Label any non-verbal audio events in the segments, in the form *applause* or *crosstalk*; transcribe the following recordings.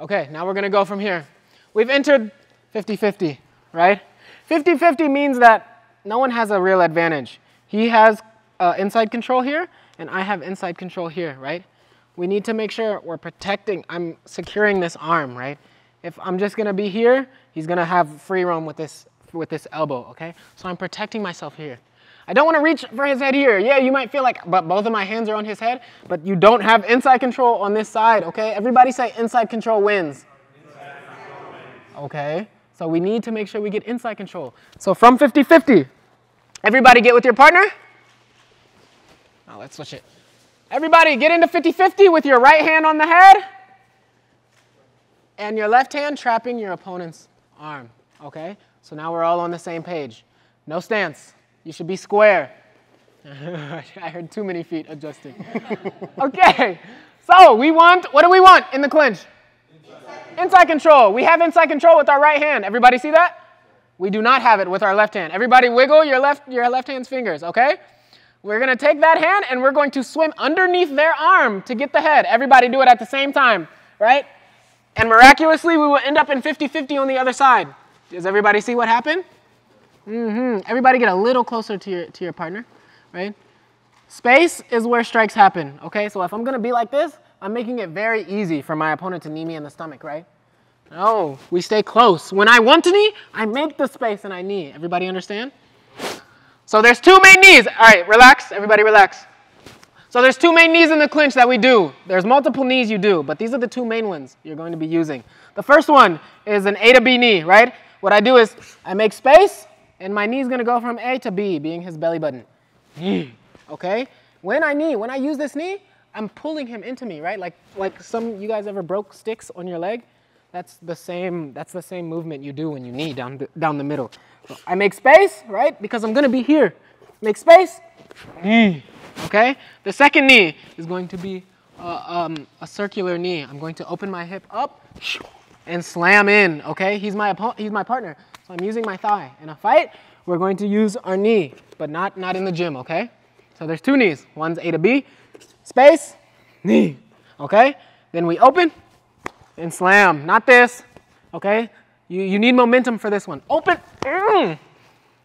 Okay, now we're to go from here. We've entered 50-50, right? 50-50 means that no one has a real advantage. He has uh, inside control here, and I have inside control here, right? We need to make sure we're protecting, I'm securing this arm, right? If I'm just gonna be here, he's gonna have free roam with this, with this elbow, okay? So I'm protecting myself here. I don't wanna reach for his head here. Yeah, you might feel like, but both of my hands are on his head, but you don't have inside control on this side, okay? Everybody say inside control wins. Inside control wins. Okay, so we need to make sure we get inside control. So from 50-50, everybody get with your partner. Now let's switch it. Everybody get into 50-50 with your right hand on the head and your left hand trapping your opponent's arm, okay? So now we're all on the same page. No stance. You should be square. *laughs* I heard too many feet adjusting. *laughs* okay, so we want, what do we want in the clinch? Inside. inside control. We have inside control with our right hand. Everybody see that? We do not have it with our left hand. Everybody wiggle your left, your left hand's fingers, okay? We're to take that hand and we're going to swim underneath their arm to get the head. Everybody do it at the same time, right? And miraculously, we will end up in 50-50 on the other side. Does everybody see what happened? Mm-hmm. Everybody get a little closer to your, to your partner, right? Space is where strikes happen, okay? So if I'm to be like this, I'm making it very easy for my opponent to knee me in the stomach, right? No, we stay close. When I want to knee, I make the space and I knee. Everybody understand? So there's two main knees. All right, relax. Everybody relax. So there's two main knees in the clinch that we do. There's multiple knees you do, but these are the two main ones you're going to be using. The first one is an A to B knee, right? What I do is I make space, and my knee is going to go from A to B, being his belly button. *gasps* Okay? When I knee, when I use this knee, I'm pulling him into me, right? Like, like some, you guys ever broke sticks on your leg? That's the same, that's the same movement you do when you knee down the, down the middle. So I make space, right? Because I'm gonna be here. Make space, *sighs* okay? The second knee is going to be uh, um, a circular knee. I'm going to open my hip up and slam in, okay? He's my, he's my partner, I'm using my thigh. In a fight, we're going to use our knee, but not, not in the gym, okay? So there's two knees. One's A to B, space, knee, okay? Then we open, and slam. Not this, okay? You, you need momentum for this one. Open, mm,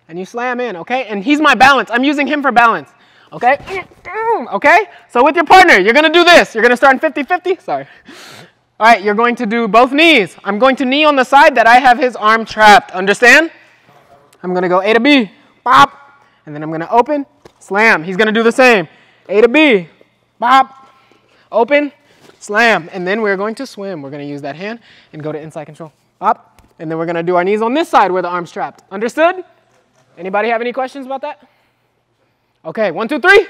and you slam in, okay? And he's my balance. I'm using him for balance, okay? Mm, okay? So with your partner, you're gonna do this. You're gonna start in 50-50, sorry. All right, you're going to do both knees. I'm going to knee on the side that I have his arm trapped, understand? I'm gonna go A to B, pop, and then I'm gonna open, slam. He's gonna do the same. A to B, pop, open, slam, and then we're going to swim. We're going to use that hand and go to inside control. Up, and then we're going to do our knees on this side where the arm's trapped. Understood? Anybody have any questions about that? Okay, one, two, three.